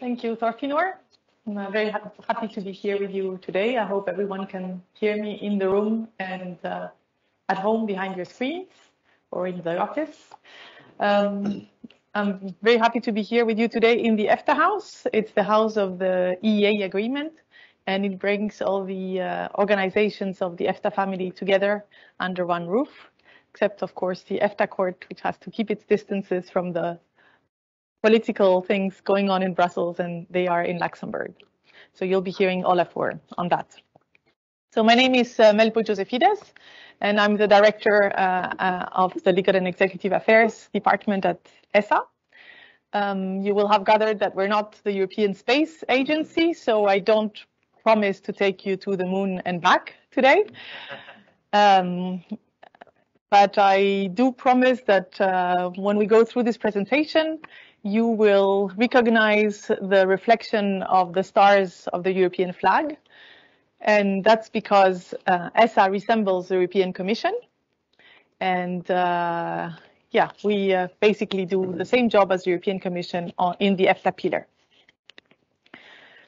Thank you, Thorfinor. I'm uh, very ha happy to be here with you today. I hope everyone can hear me in the room and uh, at home behind your screens or in the office. Um, I'm very happy to be here with you today in the EFTA house. It's the house of the EEA agreement, and it brings all the uh, organizations of the EFTA family together under one roof, except, of course, the EFTA court, which has to keep its distances from the political things going on in Brussels and they are in Luxembourg. So you'll be hearing Olafur on that. So my name is uh, Melpo Joséphidès and I'm the director uh, uh, of the Legal and Executive Affairs Department at ESA. Um, you will have gathered that we're not the European Space Agency, so I don't promise to take you to the moon and back today. Um, but I do promise that uh, when we go through this presentation, you will recognize the reflection of the stars of the European flag. And that's because uh, ESA resembles the European Commission. And uh, yeah, we uh, basically do the same job as the European Commission on, in the EFTA pillar.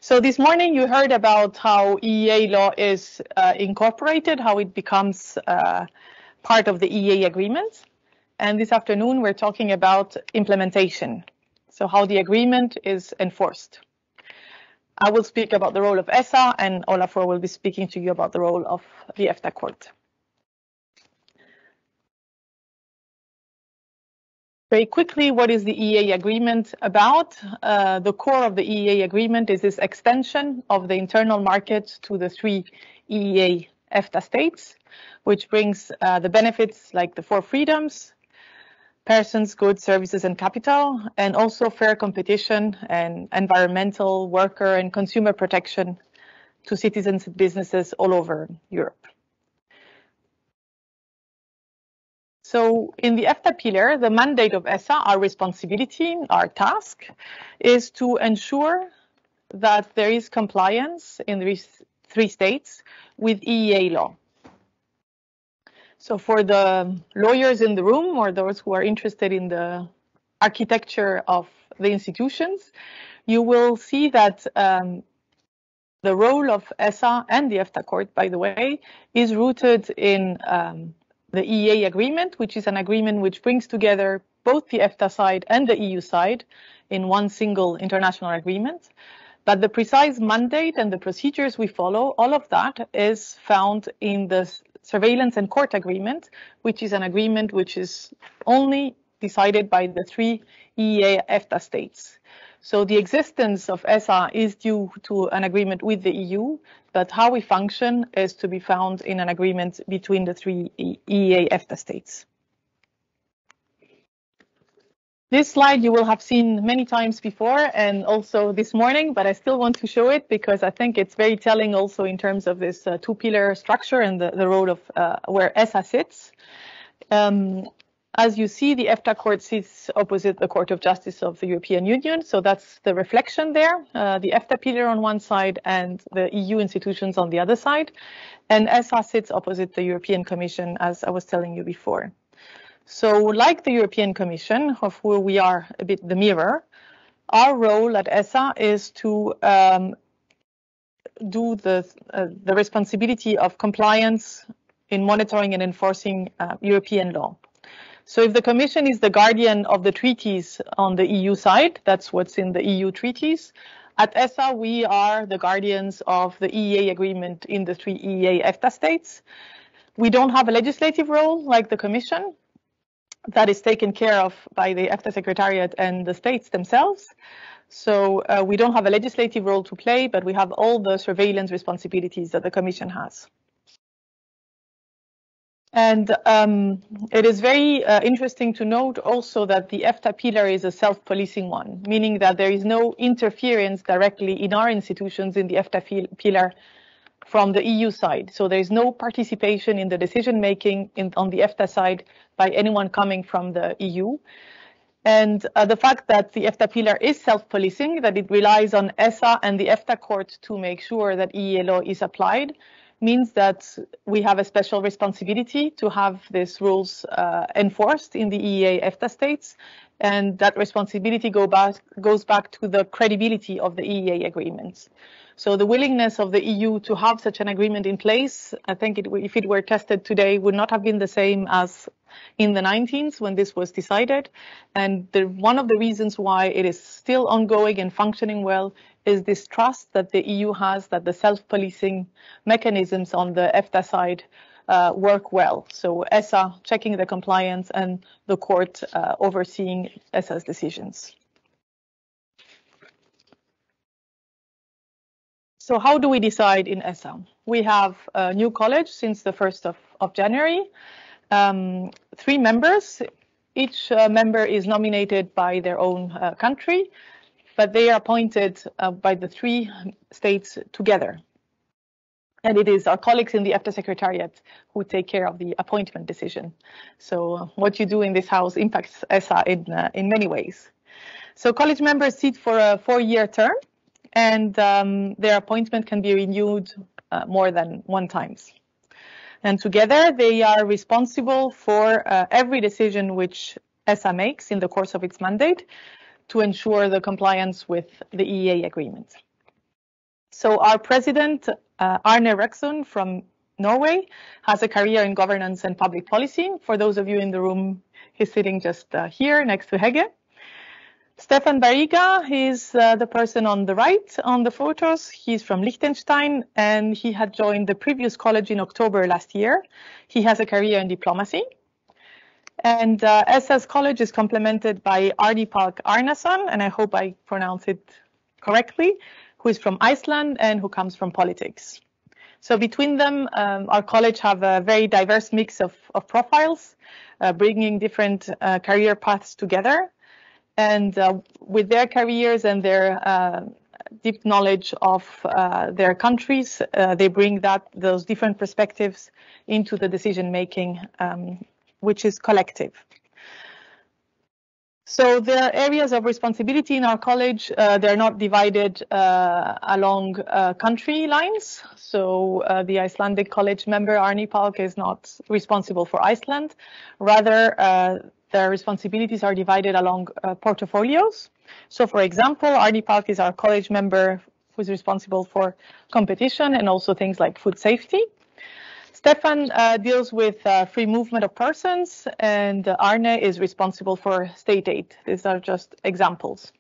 So this morning you heard about how EEA law is uh, incorporated, how it becomes uh, part of the EEA agreement. And this afternoon we're talking about implementation so how the agreement is enforced. I will speak about the role of ESA and Olafur will be speaking to you about the role of the EFTA court. Very quickly, what is the EEA agreement about? Uh, the core of the EEA agreement is this extension of the internal market to the three EEA EFTA states, which brings uh, the benefits like the four freedoms, persons, goods, services, and capital, and also fair competition and environmental, worker, and consumer protection to citizens and businesses all over Europe. So in the EFTA pillar, the mandate of ESA, our responsibility, our task, is to ensure that there is compliance in these three states with EEA law. So for the lawyers in the room or those who are interested in the architecture of the institutions, you will see that um, the role of ESA and the EFTA court, by the way, is rooted in um, the EEA agreement, which is an agreement which brings together both the EFTA side and the EU side in one single international agreement. But the precise mandate and the procedures we follow, all of that is found in the surveillance and court agreement, which is an agreement which is only decided by the three EEA EFTA states. So the existence of ESA is due to an agreement with the EU, but how we function is to be found in an agreement between the three EEA EFTA states. This slide you will have seen many times before and also this morning, but I still want to show it because I think it's very telling also in terms of this uh, two-pillar structure and the, the role of uh, where ESA sits. Um, as you see, the EFTA court sits opposite the Court of Justice of the European Union, so that's the reflection there, uh, the EFTA pillar on one side and the EU institutions on the other side. And ESA sits opposite the European Commission, as I was telling you before. So like the European Commission, of who we are a bit the mirror, our role at ESA is to um, do the, uh, the responsibility of compliance in monitoring and enforcing uh, European law. So if the Commission is the guardian of the treaties on the EU side, that's what's in the EU treaties, at ESA we are the guardians of the EEA agreement in the three EEA EFTA states. We don't have a legislative role like the Commission, that is taken care of by the EFTA Secretariat and the states themselves. So uh, we don't have a legislative role to play, but we have all the surveillance responsibilities that the Commission has. And um, it is very uh, interesting to note also that the EFTA pillar is a self-policing one, meaning that there is no interference directly in our institutions in the EFTA pillar from the EU side. So there is no participation in the decision making in, on the EFTA side by anyone coming from the EU. And uh, the fact that the EFTA pillar is self-policing, that it relies on ESA and the EFTA court to make sure that EEA law is applied, means that we have a special responsibility to have these rules uh, enforced in the EEA EFTA states. and that responsibility go back, goes back to the credibility of the EEA agreements. So the willingness of the EU to have such an agreement in place, I think it, if it were tested today, would not have been the same as in the 19th when this was decided. And the, one of the reasons why it is still ongoing and functioning well is this trust that the EU has that the self-policing mechanisms on the EFTA side uh, work well. So ESA checking the compliance and the court uh, overseeing ESA's decisions. So how do we decide in ESA? We have a new college since the 1st of, of January. Um, three members. Each uh, member is nominated by their own uh, country, but they are appointed uh, by the three states together. And it is our colleagues in the EFTA Secretariat who take care of the appointment decision. So uh, what you do in this house impacts ESA in, uh, in many ways. So college members sit for a four-year term and um, their appointment can be renewed uh, more than one times. And together they are responsible for uh, every decision which ESA makes in the course of its mandate to ensure the compliance with the EEA agreement. So our president, uh, Arne Røksund from Norway, has a career in governance and public policy. For those of you in the room, he's sitting just uh, here next to Hege. Stefan Barriga is uh, the person on the right on the photos. He's from Liechtenstein and he had joined the previous college in October last year. He has a career in diplomacy. And uh, ESA's college is complemented by Árni Páll Árnason, and I hope I pronounce it correctly, who is from Iceland and who comes from politics. So between them, um, our college have a very diverse mix of, of profiles, uh, bringing different uh, career paths together and uh, with their careers and their uh, deep knowledge of uh, their countries, uh, they bring that those different perspectives into the decision making, um, which is collective. So are areas of responsibility in our college. Uh, they're not divided uh, along country lines. So the Icelandic college member Árni Páll is not responsible for Iceland. Rather, their responsibilities are divided along uh, portfolios. So for example, Árni Páll is our college member who's responsible for competition and also things like food safety. Stefan uh, deals with uh, free movement of persons and Arne is responsible for state aid. These are just examples.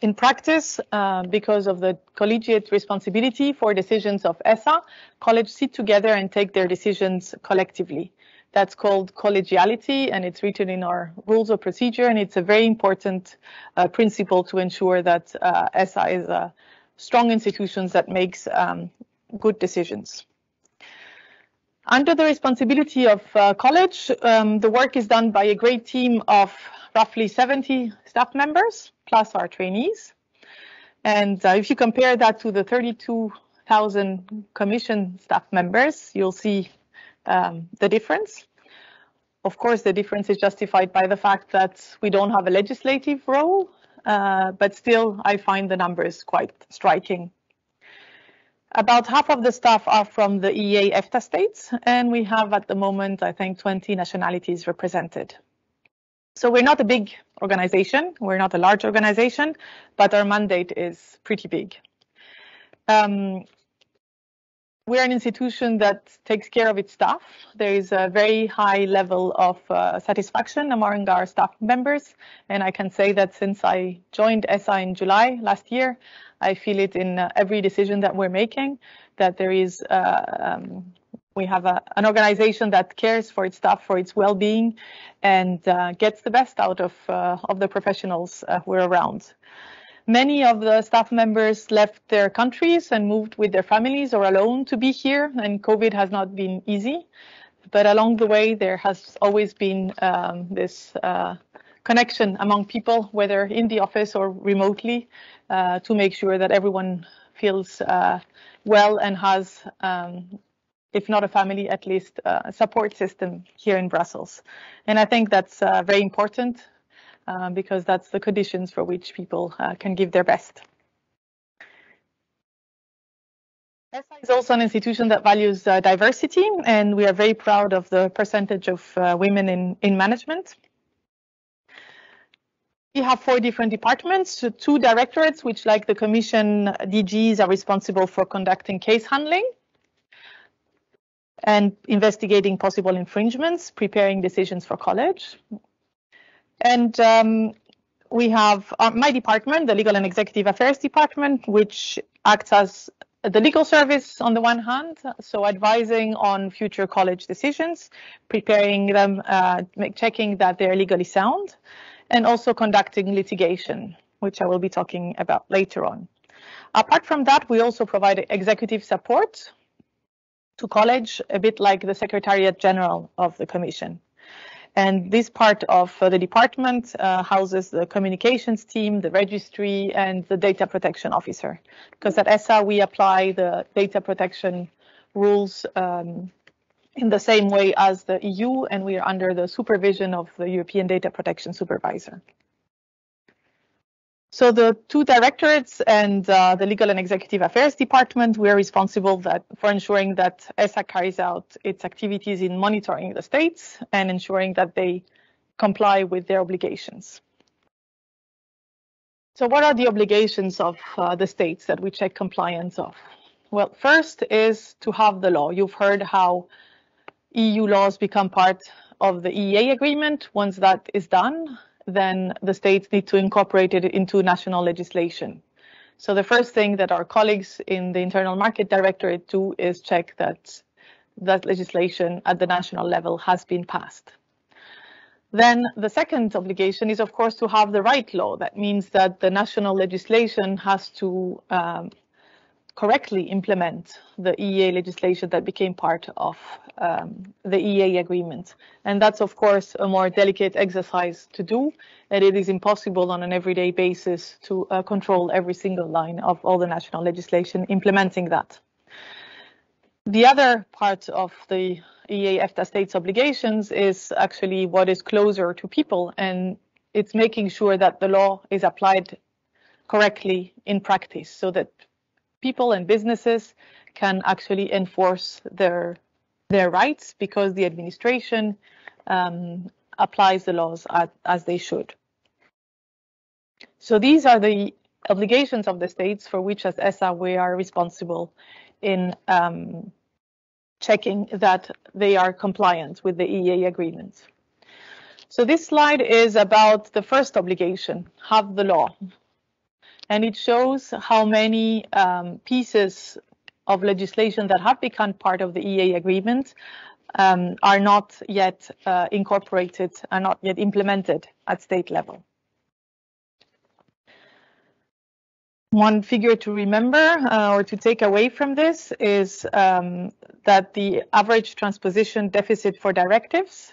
In practice, uh, because of the collegiate responsibility for decisions of ESA, colleges sit together and take their decisions collectively. That's called collegiality, and it's written in our rules of procedure, and it's a very important uh, principle to ensure that uh, ESA is a strong institution that makes um, good decisions. Under the responsibility of uh, college, um, the work is done by a great team of roughly 70 staff members, plus our trainees. And uh, if you compare that to the 32,000 commission staff members, you'll see um, the difference. Of course, the difference is justified by the fact that we don't have a legislative role, uh, but still I find the numbers quite striking. About half of the staff are from the EEA EFTA states, and we have at the moment, I think, 20 nationalities represented. So we're not a big organization, we're not a large organization, but our mandate is pretty big. Um, we're an institution that takes care of its staff. There is a very high level of uh, satisfaction among our staff members. And I can say that since I joined ESA in July last year, I feel it in uh, every decision that we're making, that there is, uh, um, we have a, an organization that cares for its staff, for its well-being, and uh, gets the best out of, uh, of the professionals uh, who are around. Many of the staff members left their countries and moved with their families or alone to be here, and COVID has not been easy. But along the way, there has always been um, this uh, connection among people, whether in the office or remotely, uh, to make sure that everyone feels uh, well and has, um, if not a family, at least a support system here in Brussels. And I think that's uh, very important uh, because that's the conditions for which people uh, can give their best. ESA is also an institution that values uh, diversity, and we are very proud of the percentage of uh, women in, in management. we have four different departments, two directorates, which like the commission DGs are responsible for conducting case handling and investigating possible infringements, preparing decisions for college. And um, we have uh, my department, the Legal and Executive Affairs Department, which acts as the legal service on the one hand, so advising on future college decisions, preparing them, uh, checking that they're legally sound, and also conducting litigation, which I will be talking about later on. Apart from that, we also provide executive support to college, a bit like the Secretariat General of the Commission. And this part of uh, the department uh, houses the communications team, the registry, and the data protection officer. Because at ESA, we apply the data protection rules um, in the same way as the EU, and we are under the supervision of the European Data Protection Supervisor. So the two directorates and uh, the Legal and Executive Affairs Department, we are responsible that, for ensuring that ESA carries out its activities in monitoring the states and ensuring that they comply with their obligations. So what are the obligations of uh, the states that we check compliance of? Well, first is to have the law. You've heard how EU laws become part of the EEA agreement. Once that is done, then the states need to incorporate it into national legislation. So the first thing that our colleagues in the Internal Market Directorate do is check that that legislation at the national level has been passed. Then the second obligation is, of course, to have the right law. That means that the national legislation has to um, correctly implement the EEA legislation that became part of um, the EEA agreement. And that's, of course, a more delicate exercise to do, and it is impossible on an everyday basis to uh, control every single line of all the national legislation implementing that. The other part of the EEA EFTA states obligations is actually what is closer to people, and it's making sure that the law is applied correctly in practice so that people and businesses can actually enforce their their rights because the administration um, applies the laws as, as they should. So these are the obligations of the states for which as ESA we are responsible in um, checking that they are compliant with the EEA agreements. So this slide is about the first obligation, have the law and it shows how many um, pieces of legislation that have become part of the EEA agreement um, are not yet uh, incorporated, are not yet implemented at state level. One figure to remember uh, or to take away from this is um, that the average transposition deficit for directives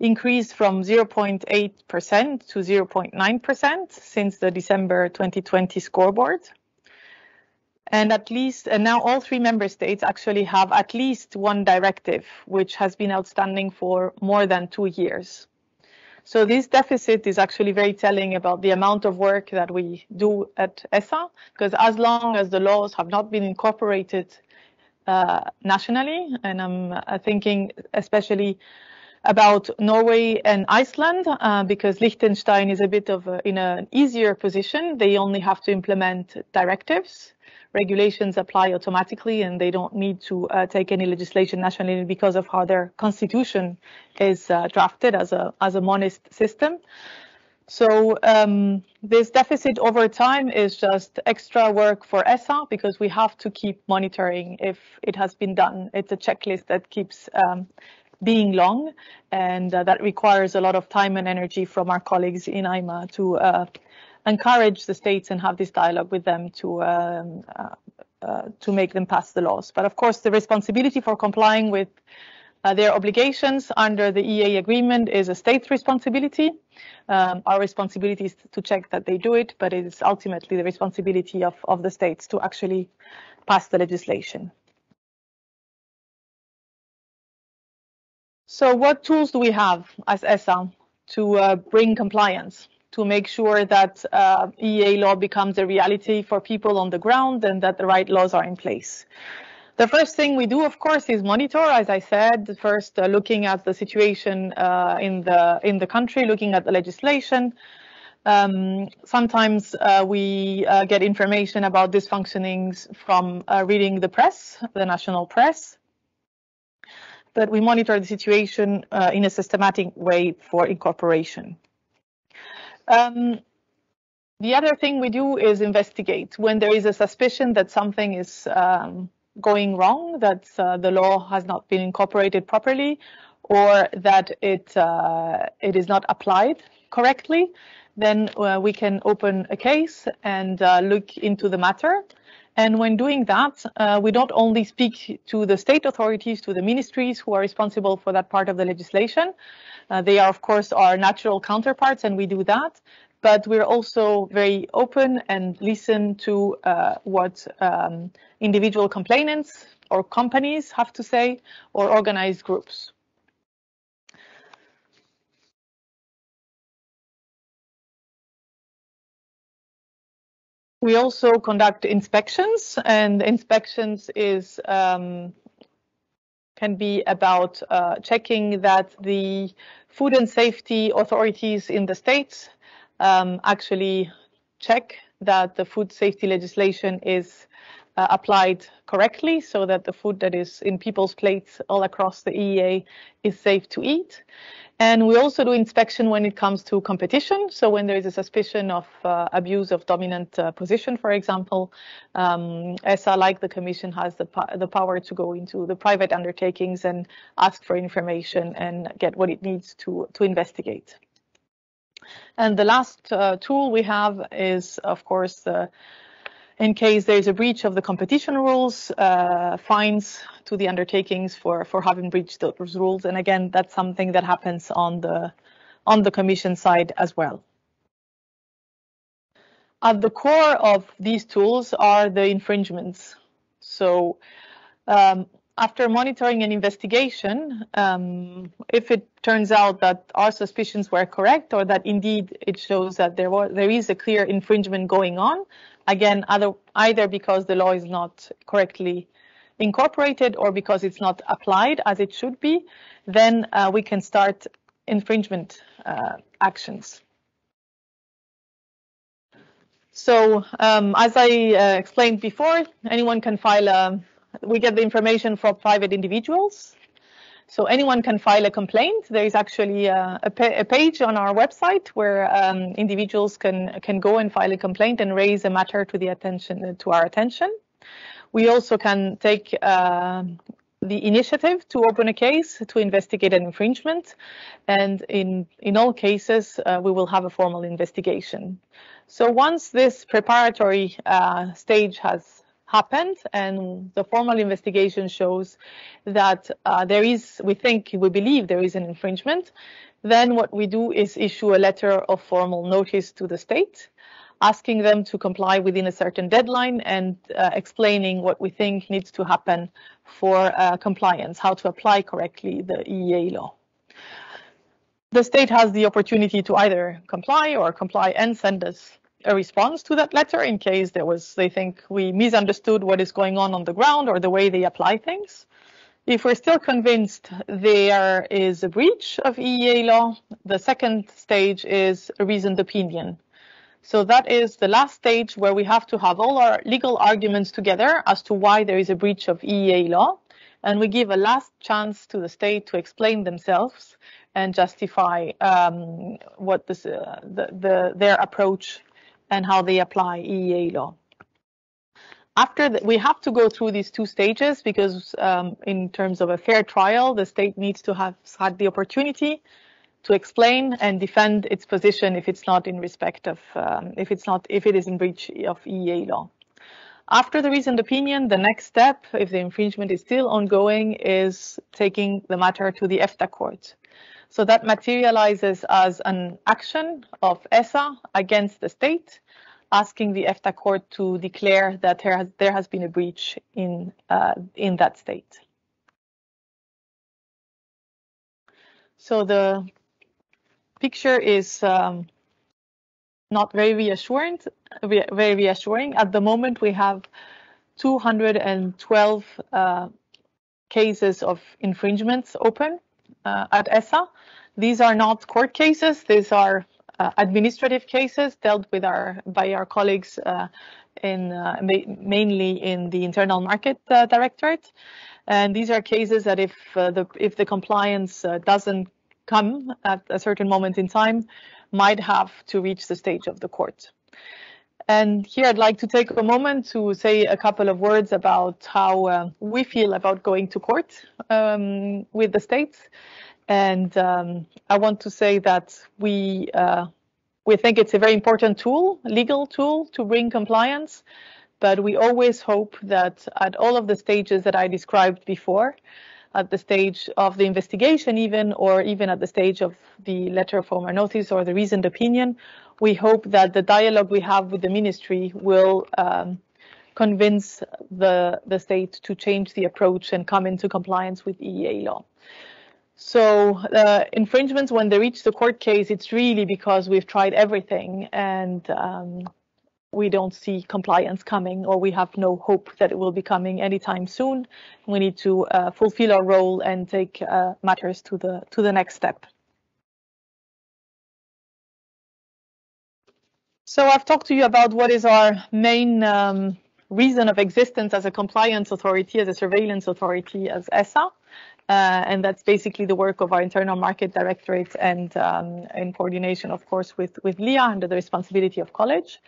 increased from 0.8% to 0.9% since the December 2020 scoreboard. And at least, and now all three member states actually have at least one directive, which has been outstanding for more than two years. So this deficit is actually very telling about the amount of work that we do at ESA, because as long as the laws have not been incorporated uh, nationally, and I'm uh, thinking especially about Norway and Iceland uh, because Liechtenstein is a bit of a, in an easier position. They only have to implement directives. Regulations apply automatically and they don't need to uh, take any legislation nationally because of how their constitution is uh, drafted as a, as a monist system. So um, this deficit over time is just extra work for ESA because we have to keep monitoring if it has been done. It's a checklist that keeps um, being long, and uh, that requires a lot of time and energy from our colleagues in EIMA to uh, encourage the states and have this dialogue with them to um, uh, uh to make them pass the laws. But of course, the responsibility for complying with uh, their obligations under the EEA agreement is a state's responsibility. Um, our responsibility is to check that they do it, but it is ultimately the responsibility of, of the states to actually pass the legislation. So what tools do we have as ESA to uh, bring compliance, to make sure that uh, EEA law becomes a reality for people on the ground and that the right laws are in place? The first thing we do, of course, is monitor, as I said, first uh, looking at the situation uh, in the in the country, looking at the legislation, Um, sometimes uh, we uh, get information about dysfunctionings from uh, reading the press, the national press. But we monitor the situation uh, in a systematic way for incorporation. Um, the other thing we do is investigate when there is a suspicion that something is um, going wrong, that uh, the law has not been incorporated properly, or that it uh, it is not applied correctly then uh, we can open a case and uh, look into the matter. And when doing that, uh, we don't only speak to the state authorities, to the ministries who are responsible for that part of the legislation. Uh, they are, of course, our natural counterparts, and we do that. But we're also very open and listen to uh, what um, individual complainants or companies have to say or organized groups. We also conduct inspections, and inspections is um, can be about uh, checking that the food and safety authorities in the states um, actually check that the food safety legislation is uh, applied correctly so that the food that is in people's plates all across the EEA is safe to eat. And we also do inspection when it comes to competition. So when there is a suspicion of uh, abuse of dominant uh, position, for example, um, ESA, like the Commission, has the, the power to go into the private undertakings and ask for information and get what it needs to, to investigate. And the last uh, tool we have is, of course, the in case there's a breach of the competition rules, uh, fines to the undertakings for, for having breached those rules. And again, that's something that happens on the, on the commission side as well. At the core of these tools are the infringements. So um, after monitoring an investigation, um, if it turns out that our suspicions were correct or that indeed it shows that there, was, there is a clear infringement going on, Again, either, either because the law is not correctly incorporated or because it's not applied as it should be, then uh, we can start infringement uh, actions. So um, as I uh, explained before, anyone can file a, we get the information from private individuals so anyone can file a complaint. There is actually a, a, a page on our website where um, individuals can can go and file a complaint and raise a matter to the attention to our attention. We also can take uh, the initiative to open a case to investigate an infringement, and in in all cases uh, we will have a formal investigation. So once this preparatory uh, stage has happened and the formal investigation shows that uh, there is, we think, we believe there is an infringement, then what we do is issue a letter of formal notice to the state, asking them to comply within a certain deadline and uh, explaining what we think needs to happen for uh, compliance, how to apply correctly the EEA law. The state has the opportunity to either comply or comply and send us a response to that letter in case there was they think we misunderstood what is going on on the ground or the way they apply things. If we're still convinced there is a breach of EEA law, the second stage is a reasoned opinion. So that is the last stage where we have to have all our legal arguments together as to why there is a breach of EEA law. And we give a last chance to the state to explain themselves and justify um, what this, uh, the, the, their approach and how they apply EEA law. After that, we have to go through these two stages because um, in terms of a fair trial, the state needs to have had the opportunity to explain and defend its position if it's not in respect of, um, if it's not, if it is in breach of EEA law. After the reasoned opinion, the next step, if the infringement is still ongoing, is taking the matter to the EFTA court. So that materializes as an action of ESA against the state, asking the EFTA court to declare that there has, there has been a breach in, uh, in that state. So the picture is um, not very reassuring, very reassuring. At the moment, we have 212 uh, cases of infringements open at ESA. These are not court cases. These are uh, administrative cases dealt with our by our colleagues uh, in uh, ma mainly in the internal market uh, directorate. And these are cases that if uh, the if the compliance doesn't come at a certain moment in time, might have to reach the stage of the court. And here I'd like to take a moment to say a couple of words about how uh, we feel about going to court um, with the states. And um, I want to say that we uh, we think it's a very important tool, legal tool to bring compliance, but we always hope that at all of the stages that I described before, at the stage of the investigation even, or even at the stage of the letter of formal notice or the reasoned opinion, we hope that the dialogue we have with the ministry will um, convince the, the state to change the approach and come into compliance with EEA law. So uh, infringements, when they reach the court case, it's really because we've tried everything and um, we don't see compliance coming or we have no hope that it will be coming anytime soon. We need to uh, fulfill our role and take uh, matters to the to the next step. So I've talked to you about what is our main um, reason of existence as a compliance authority, as a surveillance authority, as ESA. Uh, and that's basically the work of our internal market directorate and um, in coordination, of course, with, with LIA under the responsibility of college.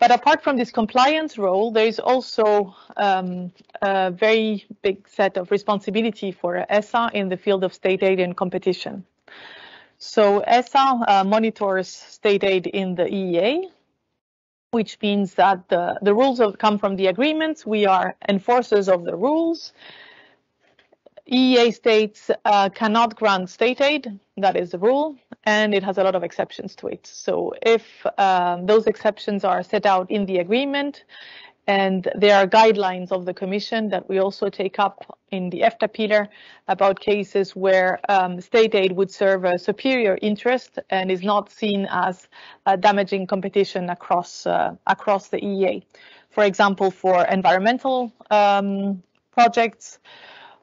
But apart from this compliance role, there is also um, a very big set of responsibility for ESA in the field of state aid and competition. So ESA uh, monitors state aid in the EEA, which means that the, the rules come from the agreements. We are enforcers of the rules. EEA states uh, cannot grant state aid, that is the rule, and it has a lot of exceptions to it. So if um, those exceptions are set out in the agreement, and there are guidelines of the Commission that we also take up in the EFTA pillar about cases where um, state aid would serve a superior interest and is not seen as damaging competition across uh, across the EEA. For example, for environmental um, projects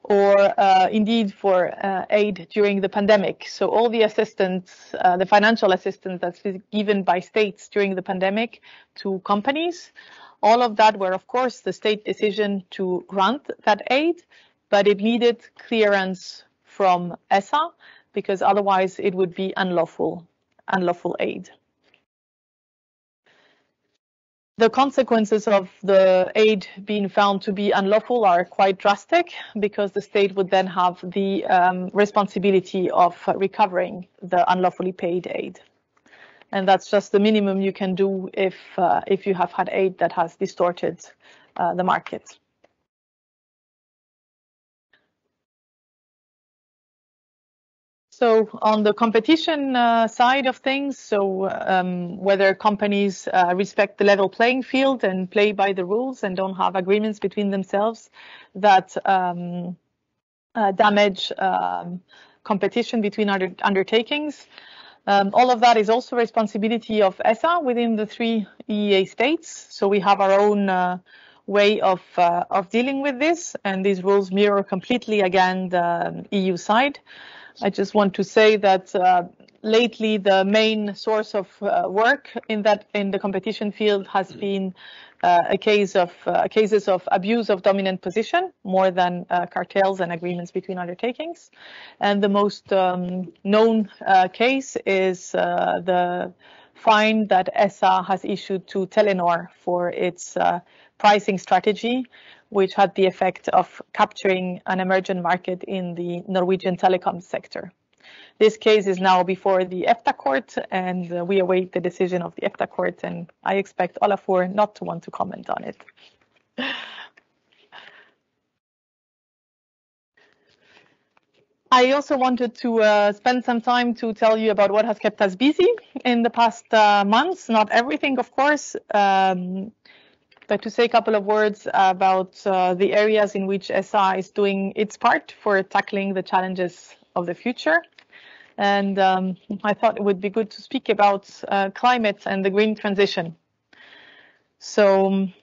or uh, indeed for uh, aid during the pandemic. So all the assistance, uh, the financial assistance that's given by states during the pandemic to companies all of that were, of course, the state decision to grant that aid, but it needed clearance from ESA because otherwise it would be unlawful, unlawful aid. The consequences of the aid being found to be unlawful are quite drastic because the state would then have the um, responsibility of recovering the unlawfully paid aid and that's just the minimum you can do if uh, if you have had aid that has distorted uh, the market. So on the competition uh, side of things, so um, whether companies uh, respect the level playing field and play by the rules and don't have agreements between themselves that um, uh, damage um, competition between under undertakings, um, all of that is also responsibility of ESA within the three EEA states. So we have our own uh, way of uh, of dealing with this, and these rules mirror completely again the EU side. I just want to say that uh, lately the main source of uh, work in that in the competition field has been uh, a case of uh, cases of abuse of dominant position more than uh, cartels and agreements between undertakings. And the most um, known uh, case is uh, the fine that ESA has issued to Telenor for its pricing strategy, which had the effect of capturing an emergent market in the Norwegian telecom sector. This case is now before the EFTA court, and uh, we await the decision of the EFTA court, and I expect Olafur not to want to comment on it. I also wanted to uh, spend some time to tell you about what has kept us busy in the past uh, months. Not everything, of course, um, but to say a couple of words about uh, the areas in which ESA is doing its part for tackling the challenges of the future and um, I thought it would be good to speak about uh, climate and the green transition. So um,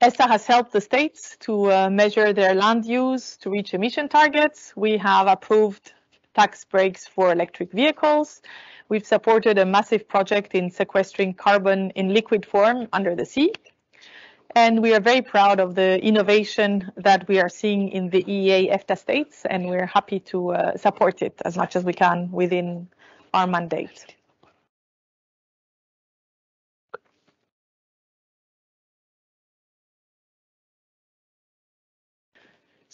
ESA has helped the states to uh, measure their land use to reach emission targets. We have approved tax breaks for electric vehicles. we've supported a massive project in sequestering carbon in liquid form under the sea. And we are very proud of the innovation that we are seeing in the EEA EFTA states, and we're happy to uh, support it as much as we can within our mandate.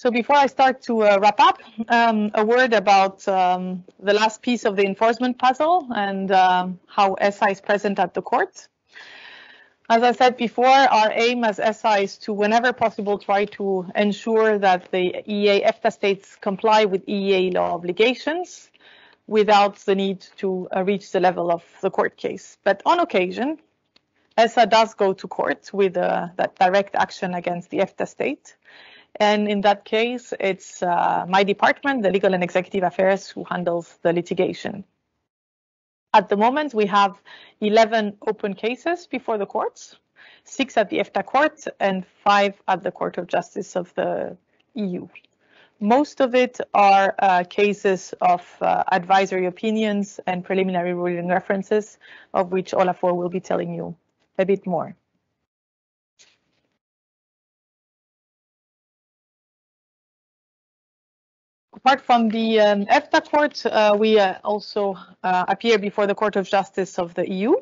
So before I start to uh, wrap up, um, a word about um, the last piece of the enforcement puzzle and um, how ESA is present at the court. As I said before, our aim as ESA is to, whenever possible, try to ensure that the EEA EFTA states comply with EEA law obligations without the need to uh, reach the level of the court case. But on occasion, ESA does go to court with uh, that direct action against the EFTA state and in that case, it's uh, my department, the Legal and Executive Affairs, who handles the litigation. At the moment, we have 11 open cases before the courts, six at the EFTA court and five at the Court of Justice of the EU. Most of it are uh, cases of uh, advisory opinions and preliminary ruling references, of which Olafur will be telling you a bit more. Apart from the um, EFTA court, uh, we uh, also uh, appear before the Court of Justice of the EU.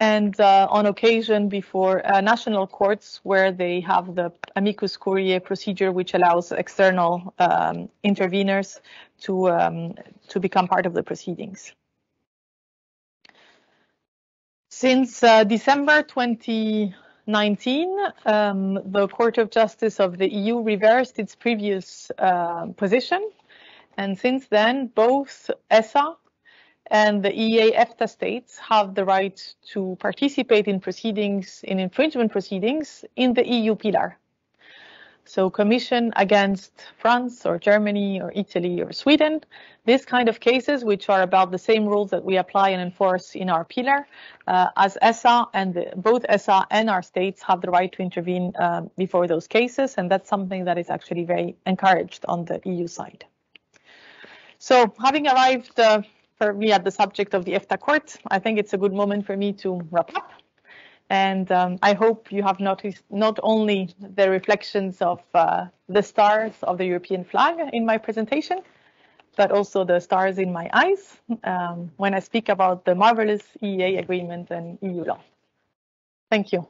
And uh, on occasion before uh, national courts where they have the amicus curiae procedure, which allows external um, interveners to, um, to become part of the proceedings. Since uh, December 20, 19, um, the Court of Justice of the EU reversed its previous uh, position. And since then, both ESA and the EEA EFTA states have the right to participate in proceedings, in infringement proceedings in the EU pillar. So commission against France or Germany or Italy or Sweden, these kind of cases, which are about the same rules that we apply and enforce in our pillar, uh, as ESA and the, both ESA and our states have the right to intervene uh, before those cases, and that's something that is actually very encouraged on the EU side. So having arrived uh, for me at the subject of the EFTA court, I think it's a good moment for me to wrap up. And um, I hope you have noticed not only the reflections of uh, the stars of the European flag in my presentation, but also the stars in my eyes um, when I speak about the marvelous EEA agreement and EU law. Thank you.